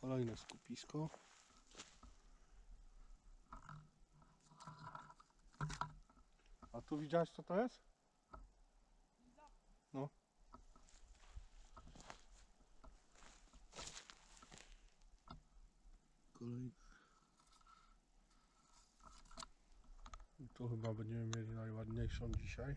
Kolejne skupisko. A tu widziałeś co to jest? No. Kolejne. I tu chyba będziemy mieli najładniejszą dzisiaj.